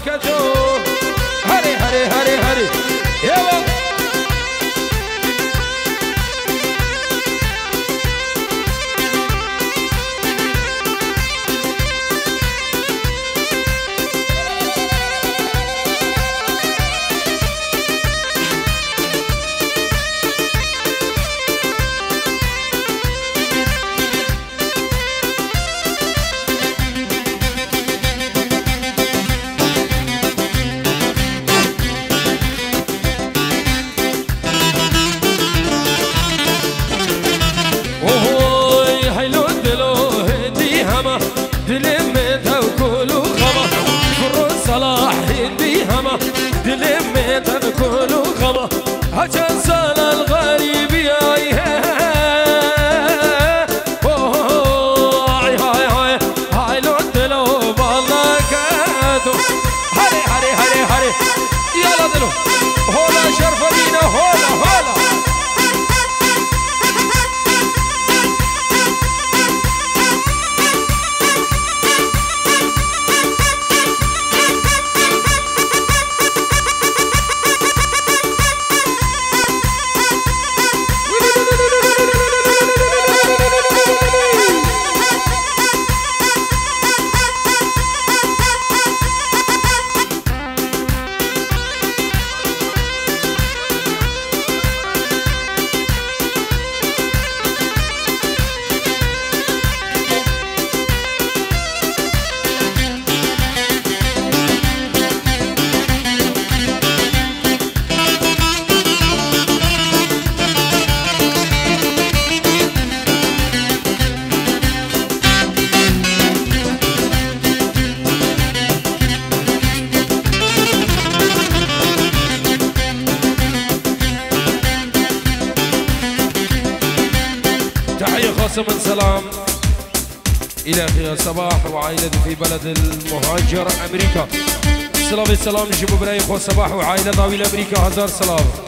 Catch you. صباح وعائلتي في بلد المهاجر أمريكا. سلام السلام نجيبو براي خو صباح وعائلة طويله أمريكا. هزار سلام.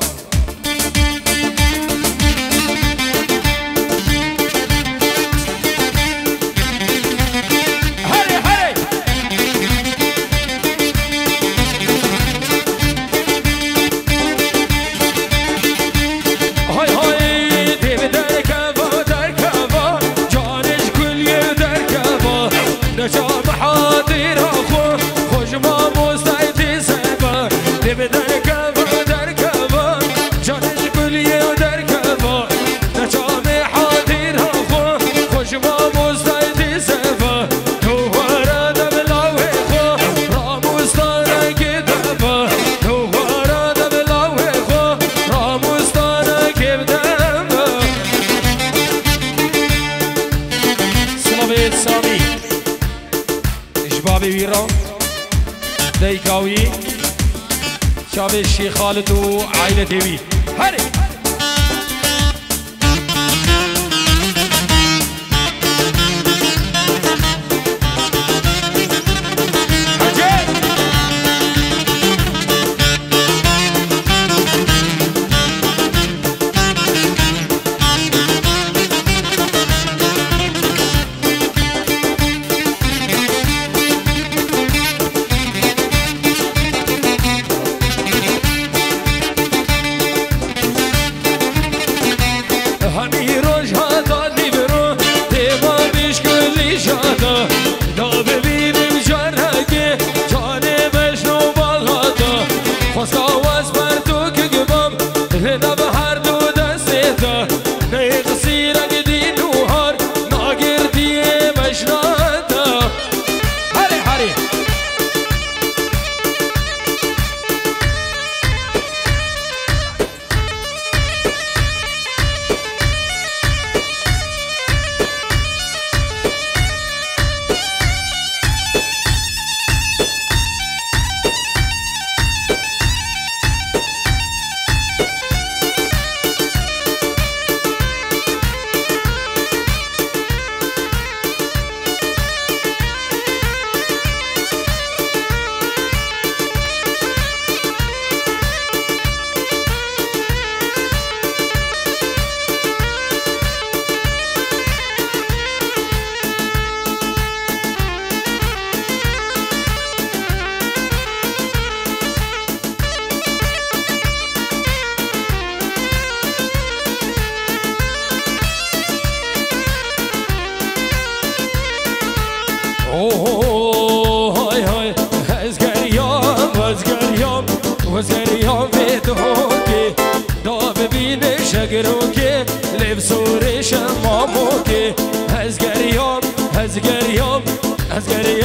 گروگه لیو سورش ماموگه از گریاب از گریاب از گریاب.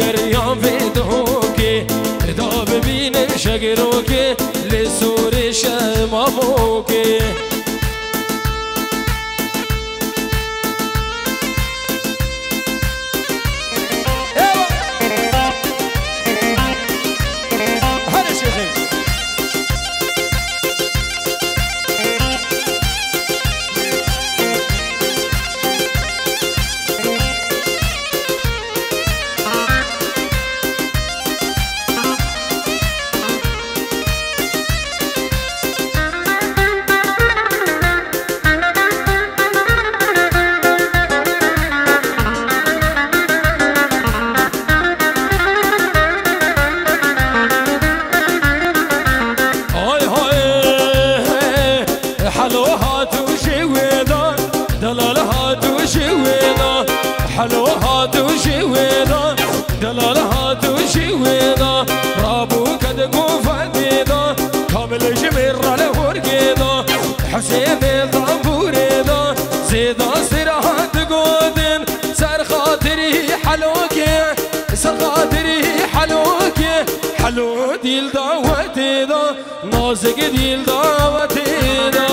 از حلو دیل داوتی دا نازک دیل داوتی دا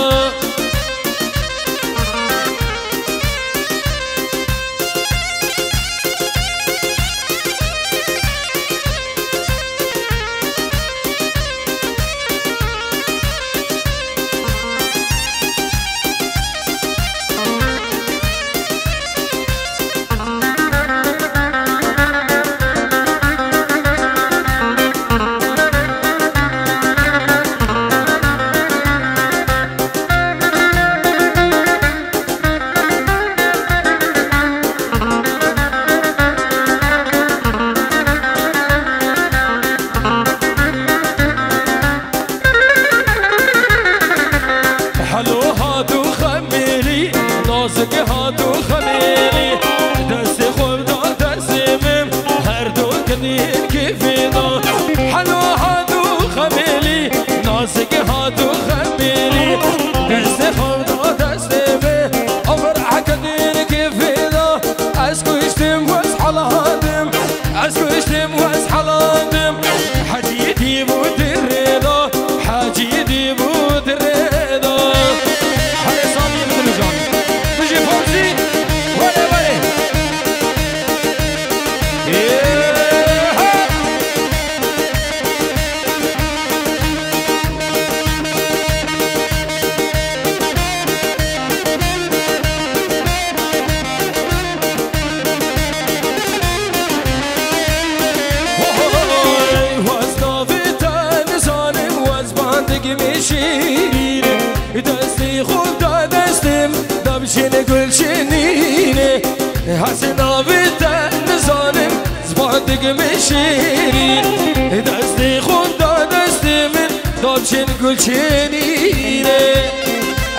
دابشن قول شنيني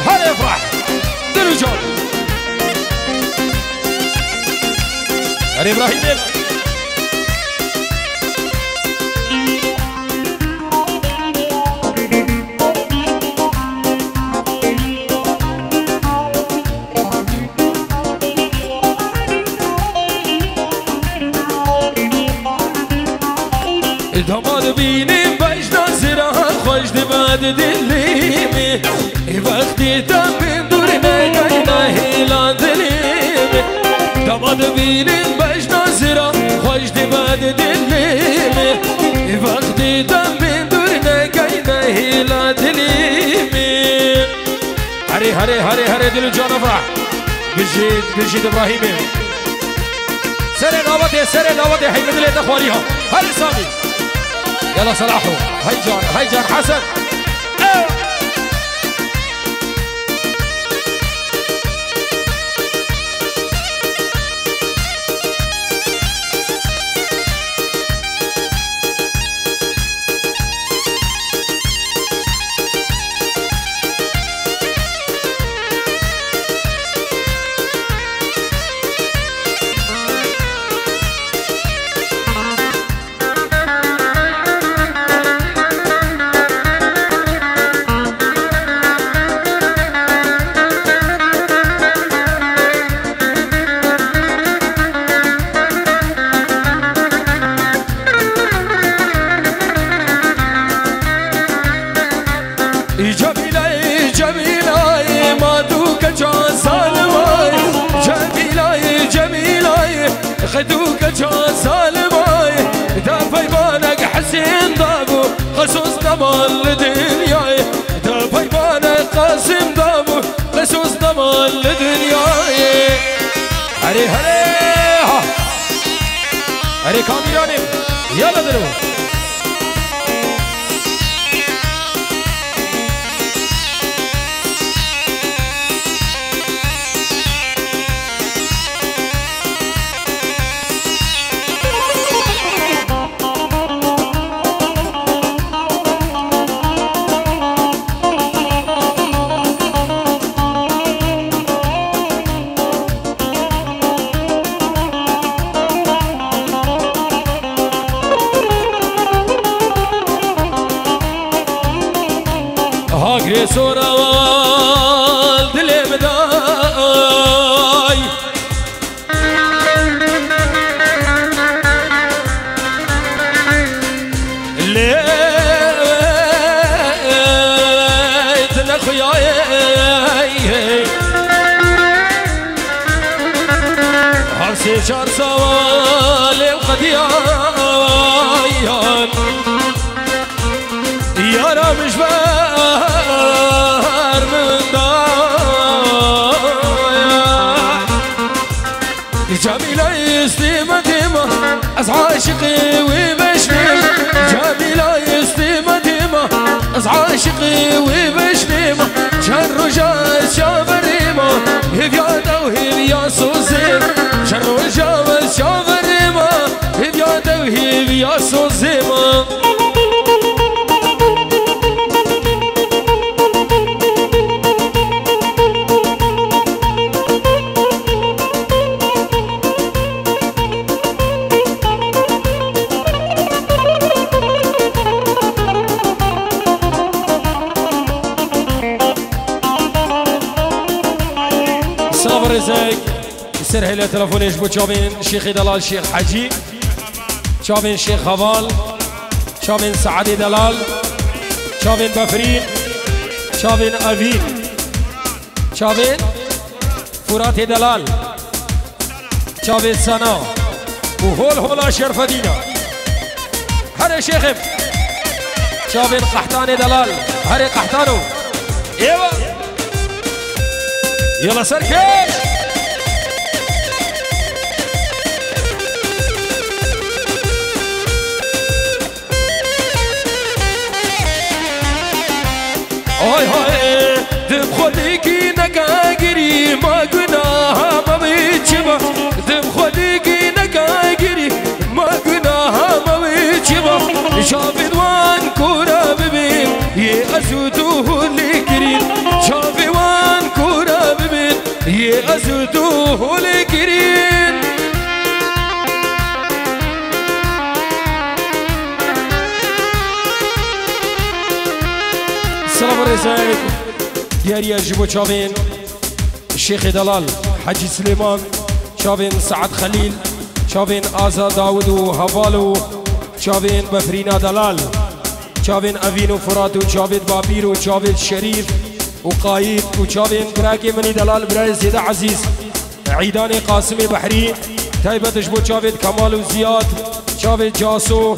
هلا افرح درجون هلا ابراهيم داماد بینیم بجنا زیرا خوش دباد دلیمی وقتی دم بین دور نگای نهیلا دلیمی داماد بینیم بجنا زیرا خوش دباد دلیمی وقتی دم بین دور نگای نهیلا دلیمی هری هری هری هری دل جان افرح بجید بجید ابراهیمی سر نوبت سر نوبت حیمد لیت خواری ها. هاي سامي يلا صلاحو هيجان هيجان حسن. لدنياي دافي بانك قاسم دابو خصوص ضمان لدنياي هري هري هري كاميراني يلا دلو عاشقي وبشنيمة جميلة يستيمة ديمة أز عاشقي وبشنيمة شر رجال شابريمة هيف يا دو هيف يا سوزيمة شر وجاوز شاغريما هبيا دوهي بيا سوزيما صبر تلفنش بود چاوین شیخ دلال شیخ حجی چاوین شیخ خوال چاوین سعد دلال. چاوین بفری. چاوین اوین چاوین فرات دلال. چاوین سنا. و هول هولا شرف دینا هر شیخم چاوین قحطان دلال. هر قحطانو. ایوه يلا سركش یه ازودو هلی گرین سلام رزاق دیاری جبو چاوین شیخ دلال حجی سلیمان چاوین سعد خلیل چاوین آزا داود و حوال و چاوین بفرینا دلال چاوین اوین و فرات و چاوید بابیر وقايد وشابين كراكي مني دلال براي سيد عزيز. عيداني قاسمي بحري. تايبة تشبو شابين كمال وزياد. شابين جاسو.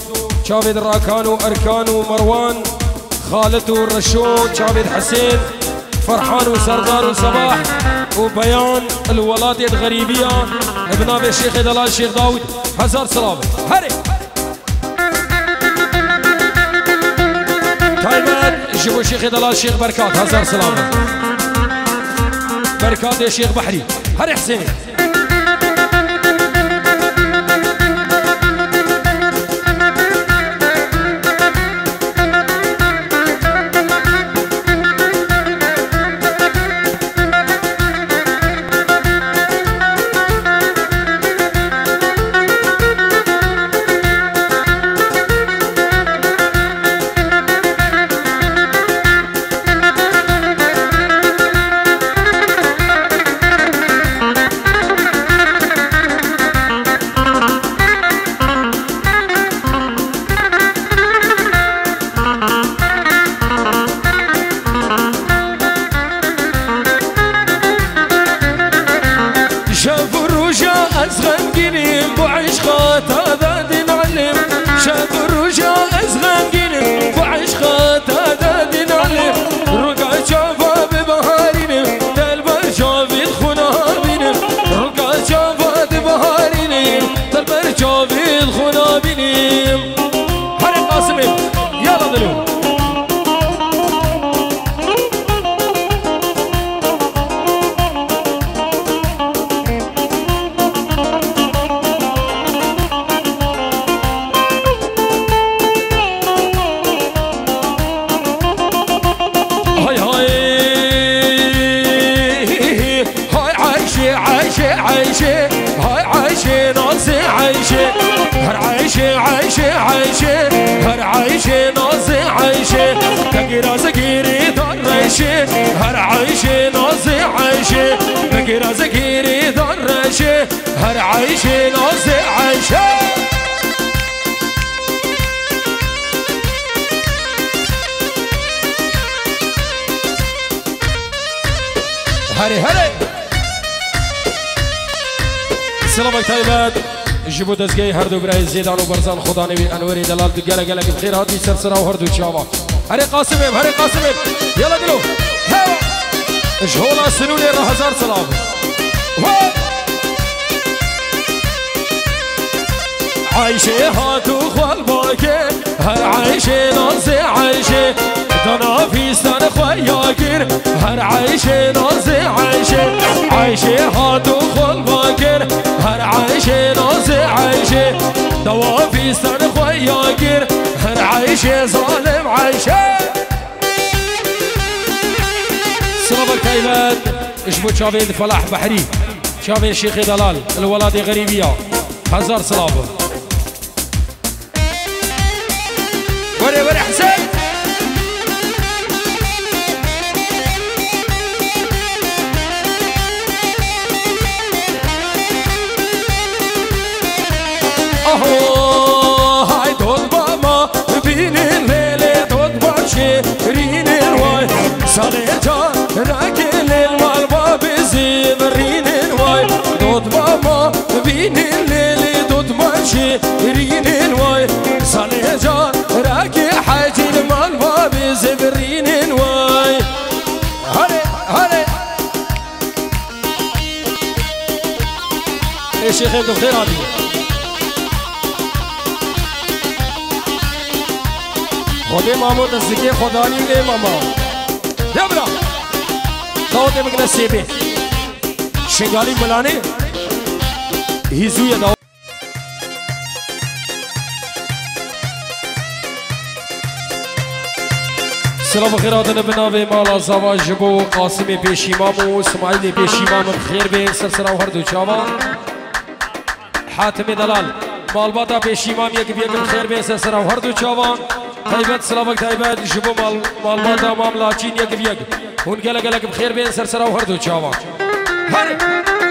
شابين راكان وأركان ومروان. خالد ورشود شابين حسين. فرحان وسردار وصباح. وبيان الولاية الغريبية. ابناب الشيخ دلال الشيخ داود. هزار سلام. هري! طيبات جيبوا شيخ دلال شيخ بركات. هزار سلامة. بركات يا شيخ بحري. 들어요. هري حسين جبو دزگی هر دو برای زیدان و برزان خدا نبی انوری دلال دو گله که بخیر هاتی سر سرا و هر دو چاوا. هری قاسم هری قاسم یلا دلو جهولا سنونی را هزار سلام. عايشة هاتو خوال باكي هر عايشة نازي عايشة. دنا في سنة خوياكر هر عايشة نازي عايشة. عايشة هاتو خوال باكر هر عايشة نازي عايشة. دوا في سنة خوياكر هر عايشة ظالم عايشة. سلام الكيبات اشبو شافين فلاح بحري شافين شيخ دلال الولاد غريبية هزار سلامه وري وري حسين. أهو هاي دول بابا بين الليل دول باشي رين الواي. صليتا راكل المال باب زين رين الواي. دول بابا بين الليل دول باشي رين الواي. صليتا زبرینن وای هري هري يا شیخ يدو خير عبي خودي مامو تزكي خداني لي ماما دبرا خودي مقنا سيبي شنگالي هیزوی هيزو سلام خیر هاتن به ناوی مالا زوا جبو قاسم پیش امام و سماعیل پیش امام خیر به سر سراو هر دو چاوا حاتم دلال مالباتا پیش امام یک بیگم خیر به سر سراو هر دو چاوا تایبەت سلااوک تایبەت ji بۆ ماڵمادا ماملاچین یەک یەک هون گەلە گەلەکم خێر بێن سەرسەرا و هەردوو چاوان هەر!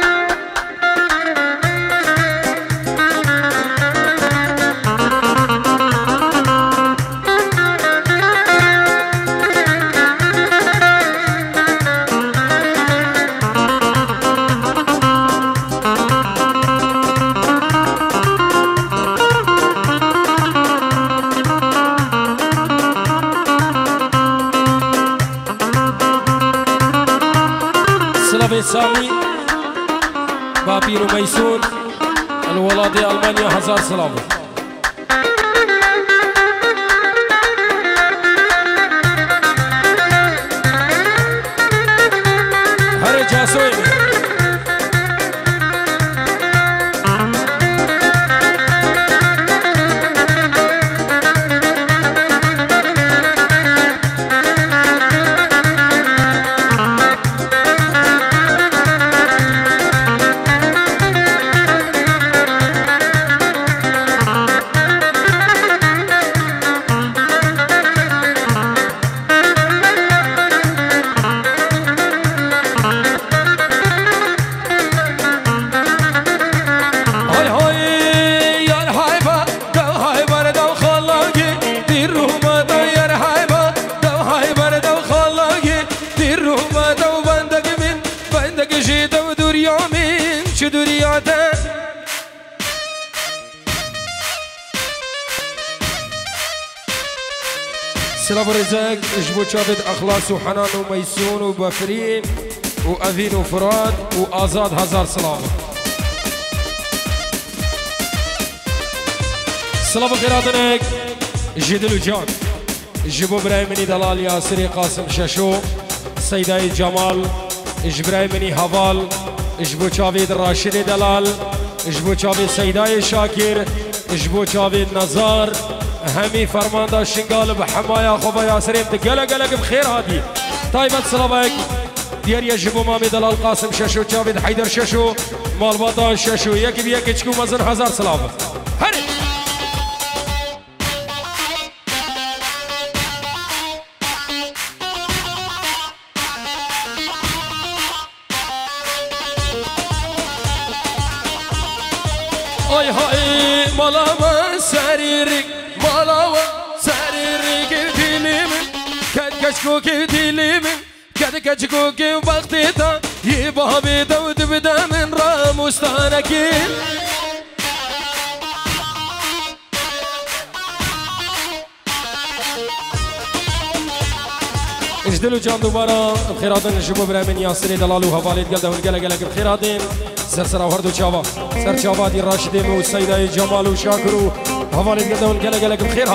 هره سامي بابيرو ميسون الولادي ألمانيا هزار سلامة. رزاق جبو شابد اخلاص وحنان وميسون وبفرين وأذين وفراد وآزاد هزار سلاف سلاف خيراتنك جدل وجان جبو براي مني دلال ياسري قاسم شاشو سيداي جمال جبراي مني هفال جبو شافيد راشد دلال جبو شافيد سيداي شاكر جبو شافيد نزار همي فرماندا شنقال بحمايا خوبا ياسرين تقلا قلق بخير هادي طيبة سلامك ديار يجبو مامي دلال قاسم ششو جاويد حيدر ششو مال باطا ششو يكي بيكي تشكو مزن هزار سلامة هري Ay hay malama كد كشكوك دليمن كد كشكوك وبختيتا يبها بيدا ودبدا من راموستانكين اجدلو جان دوباره بخيراتن جبو برامن ياسري دلالو هفاليت قلده ونقلا قلق بخيراتن سر سر وهردو شابا سر شابا دي راشدين والسيدة جمال وشاكر هفاليت قلده ونقلا قلق بخير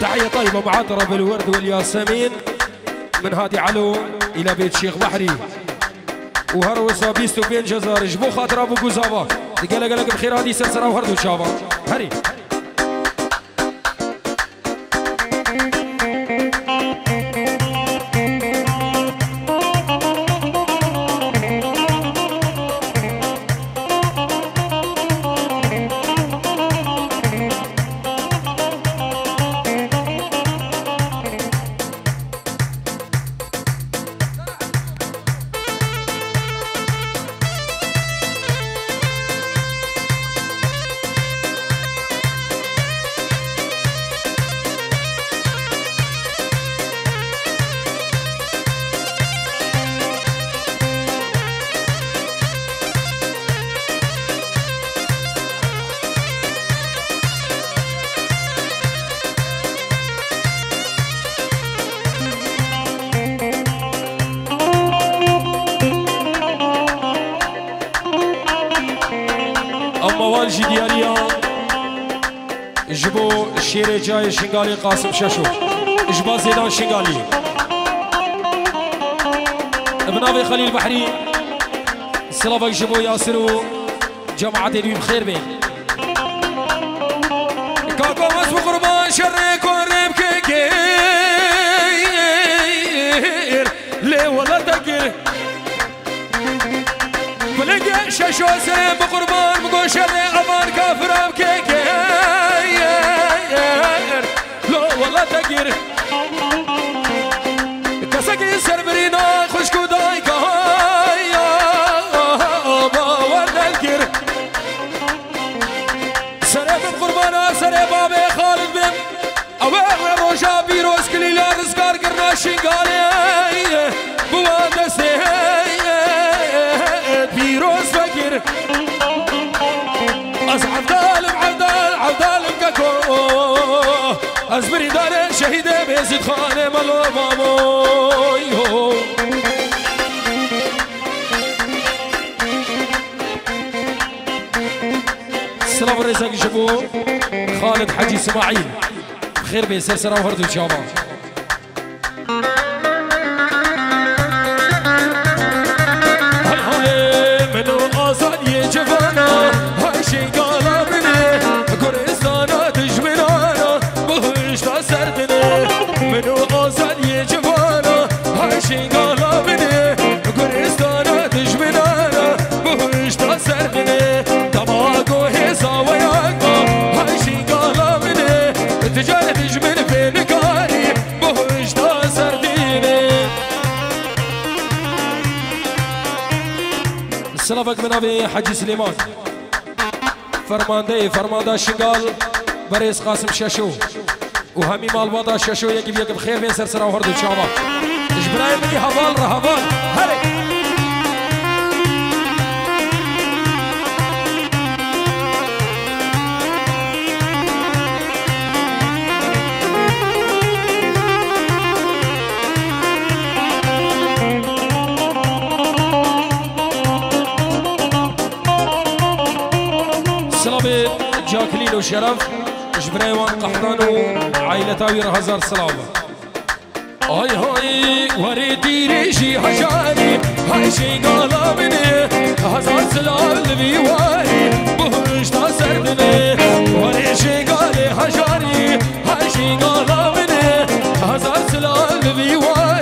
هاتن هري معطرة بالورد والياسمين. من هادي علو إلى بيت شيخ بحري. وهروسا بيستو بين جزار جبو خاطر أبو قزابة. قال قال بخير هادي سلسلة وهردو شابا هري. والجي دياليا جبو الشيري جاي شنغالي قاسم شاشو جبا زيدان شنغالي ابن ابي خليل بحري سلافك جبو ياسرو جماعة دي بخير بين كاكو مسبو قربان شريك بلقى شاشو سريب بقربان بقول شريك تقير كسكي از بریدار شهید بزید خانه ملو ماموی هو سلام الرئيس شبو. خالد حجي اسماعيل خير بيسر سلام فرد ان سلافك من ابي حجي سليمان فرمانده فرمانده شنقال بريس قاسم شاشو وهمي مال وضع شاشو يجيب يجيب خير بين سرسرة وهرد ان شاء الله جبرايل مني هبال رهبال هري وشرف جبرايوان قحطان وعائلة تاوير هزار سلامة هاي هاي وريدي ريشي حشاني هاي شي قالا مني هزار سلام لبي واري بهش تاسردني وريشي قالي حشاني هاي شي قالا مني هزار سلام لبي واري